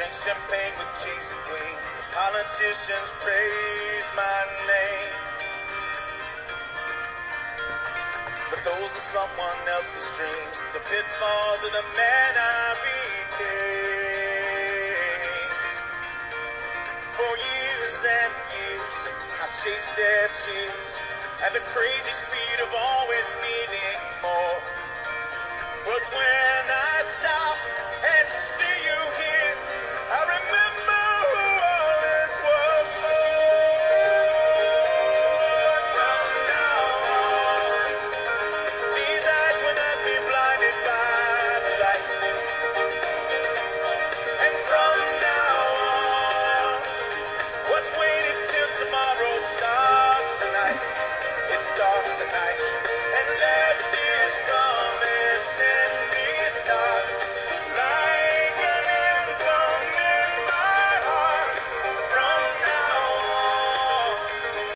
Drink champagne with kings and queens. The politicians praise my name. But those are someone else's dreams. The pitfalls of the man I became. For years and years, I chased their cheers at the crazy speed of always needing more. night.